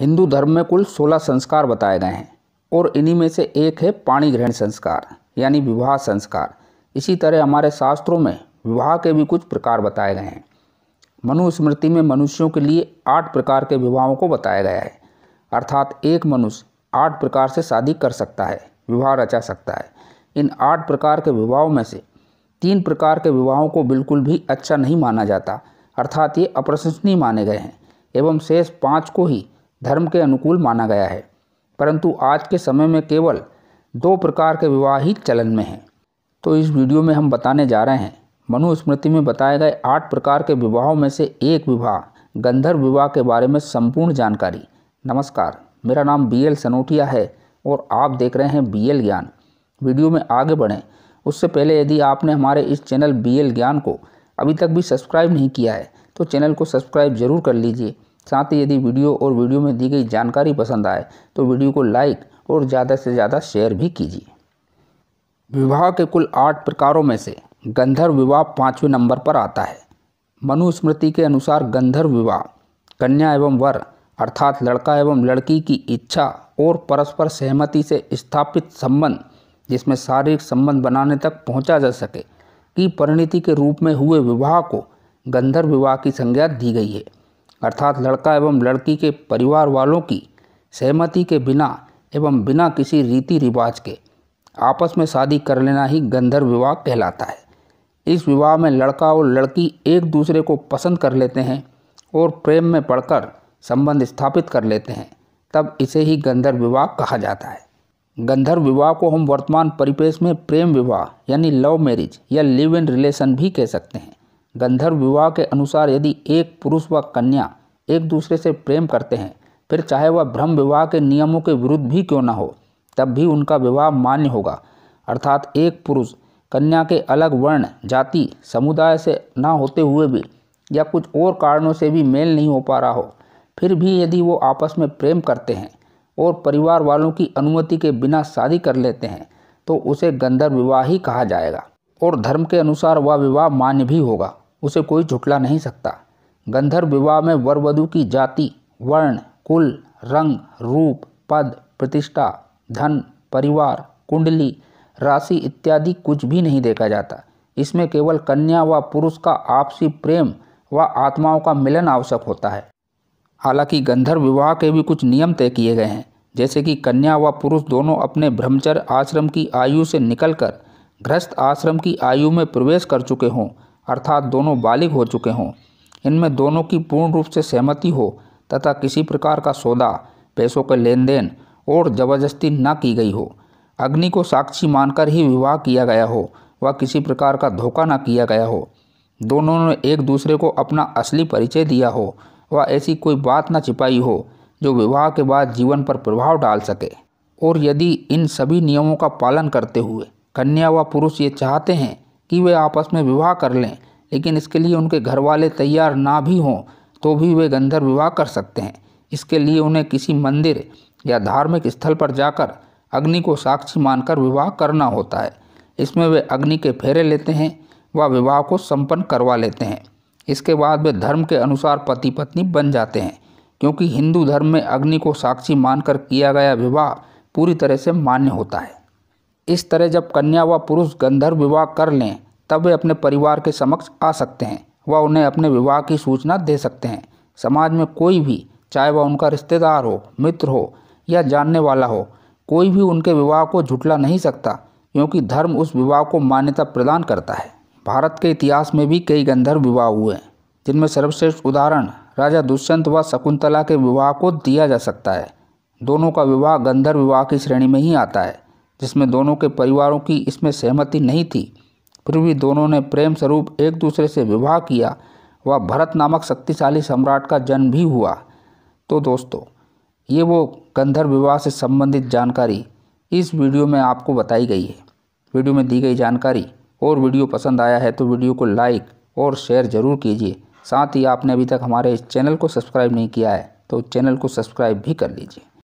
हिंदू धर्म में कुल सोलह संस्कार बताए गए हैं और इन्हीं में से एक है पाणी ग्रहण संस्कार, यानी विवाह संस्कार। इसी तरह हमारे शास्त्रों में विवाह के भी कुछ प्रकार बताए गए हैं। मनुस्मृति में मनुष्यों के लिए आठ प्रकार के विवाहों को बताया गया है। अर्थात एक मनुष्य आठ प्रकार से शादी कर सकता है, विवाह रचा सकता है। इन आठ प्रकार के विवाहों में से तीन प्रकार के विवाहों को बिल्कुल भी अच्छा नहीं माना जाता, अर्थात ये अप्रशंसनीय माने गए हैं। एवं शेष पाँच को ही धर्म के अनुकूल माना गया है। परंतु आज के समय में केवल दो प्रकार के विवाह ही चलन में हैं। तो इस वीडियो में हम बताने जा रहे हैं। मनुस्मृति में बताए गए आठ प्रकार के विवाहों में से एक विवाह, गंधर्व विवाह के बारे में संपूर्ण जानकारी। नमस्कार, मेरा नाम बी एल सनोटिया है और आप देख रहे हैं बी एल ज्ञान। वीडियो में आगे बढ़ें। उससे पहले यदि आपने हमारे इस चैनल बी एल ज्ञान को अभी तक भी सब्सक्राइब नहीं किया है तो चैनल को सब्सक्राइब ज़रूर कर लीजिए। साथ ही यदि वीडियो और वीडियो में दी गई जानकारी पसंद आए तो वीडियो को लाइक और ज़्यादा से ज़्यादा शेयर भी कीजिए। विवाह के कुल आठ प्रकारों में से गंधर्व विवाह पाँचवें नंबर पर आता है। मनुस्मृति के अनुसार गंधर्व विवाह, कन्या एवं वर, अर्थात लड़का एवं लड़की की इच्छा और परस्पर सहमति से स्थापित संबंध, जिसमें शारीरिक संबंध बनाने तक पहुँचा जा सके, की परिणति के रूप में हुए विवाह को गंधर्व विवाह की संज्ञा दी गई है। अर्थात लड़का एवं लड़की के परिवार वालों की सहमति के बिना एवं बिना किसी रीति रिवाज के आपस में शादी कर लेना ही गंधर्व विवाह कहलाता है। इस विवाह में लड़का और लड़की एक दूसरे को पसंद कर लेते हैं और प्रेम में पड़कर संबंध स्थापित कर लेते हैं। तब इसे ही गंधर्व विवाह कहा जाता है। गंधर्व विवाह को हम वर्तमान परिपेश में प्रेम विवाह यानी लव मैरिज या लिव इन रिलेशन भी कह सकते हैं। गंधर्व विवाह के अनुसार यदि एक पुरुष व कन्या एक दूसरे से प्रेम करते हैं, फिर चाहे वह ब्रह्म विवाह के नियमों के विरुद्ध भी क्यों न हो, तब भी उनका विवाह मान्य होगा। अर्थात एक पुरुष कन्या के अलग वर्ण, जाति, समुदाय से ना होते हुए भी या कुछ और कारणों से भी मेल नहीं हो पा रहा हो, फिर भी यदि वो आपस में प्रेम करते हैं और परिवार वालों की अनुमति के बिना शादी कर लेते हैं तो उसे गंधर्व विवाह ही कहा जाएगा और धर्म के अनुसार वह विवाह मान्य भी होगा। उसे कोई झुटला नहीं सकता। गंधर्व विवाह में वर वधु की जाति, वर्ण, कुल, रंग, रूप, पद, प्रतिष्ठा, धन, परिवार, कुंडली, राशि इत्यादि कुछ भी नहीं देखा जाता। इसमें केवल कन्या व पुरुष का आपसी प्रेम व आत्माओं का मिलन आवश्यक होता है। हालाँकि गंधर्व विवाह के भी कुछ नियम तय किए गए हैं, जैसे कि कन्या व पुरुष दोनों अपने ब्रह्मचर्य आश्रम की आयु से निकलकर गृहस्थ आश्रम की आयु में प्रवेश कर चुके हों अर्थात दोनों बालिग हो चुके हों। इनमें दोनों की पूर्ण रूप से सहमति हो तथा किसी प्रकार का सौदा, पैसों का लेन देन और ज़बरदस्ती न की गई हो। अग्नि को साक्षी मानकर ही विवाह किया गया हो व किसी प्रकार का धोखा न किया गया हो। दोनों ने एक दूसरे को अपना असली परिचय दिया हो व ऐसी कोई बात न छिपाई हो जो विवाह के बाद जीवन पर प्रभाव डाल सके। और यदि इन सभी नियमों का पालन करते हुए कन्या व पुरुष ये चाहते हैं कि वे आपस में विवाह कर लें, लेकिन इसके लिए उनके घर वाले तैयार ना भी हों तो भी वे गंधर्व विवाह कर सकते हैं। इसके लिए उन्हें किसी मंदिर या धार्मिक स्थल पर जाकर अग्नि को साक्षी मानकर विवाह करना होता है। इसमें वे अग्नि के फेरे लेते हैं व विवाह को संपन्न करवा लेते हैं। इसके बाद वे धर्म के अनुसार पति पत्नी बन जाते हैं, क्योंकि हिंदू धर्म में अग्नि को साक्षी मानकर किया गया विवाह पूरी तरह से मान्य होता है। इस तरह जब कन्या व पुरुष गंधर्व विवाह कर लें, तब वे अपने परिवार के समक्ष आ सकते हैं व उन्हें अपने विवाह की सूचना दे सकते हैं। समाज में कोई भी, चाहे वह उनका रिश्तेदार हो, मित्र हो, या जानने वाला हो, कोई भी उनके विवाह को झुटला नहीं सकता, क्योंकि धर्म उस विवाह को मान्यता प्रदान करता है। भारत के इतिहास में भी कई गंधर्व विवाह हुए हैं, जिनमें सर्वश्रेष्ठ उदाहरण राजा दुष्यंत व शकुंतला के विवाह को दिया जा सकता है। दोनों का विवाह गंधर्व विवाह की श्रेणी में ही आता है। जिसमें दोनों के परिवारों की इसमें सहमति नहीं थी। फिर भी दोनों ने प्रेम स्वरूप एक दूसरे से विवाह किया। व भरत नामक शक्तिशाली सम्राट का जन्म भी हुआ। तो दोस्तों, ये वो गंधर्व विवाह से संबंधित जानकारी इस वीडियो में आपको बताई गई है। वीडियो में दी गई जानकारी और वीडियो पसंद आया है तो वीडियो को लाइक और शेयर ज़रूर कीजिए। साथ ही आपने अभी तक हमारे इस चैनल को सब्सक्राइब नहीं किया है तो चैनल को सब्सक्राइब भी कर लीजिए।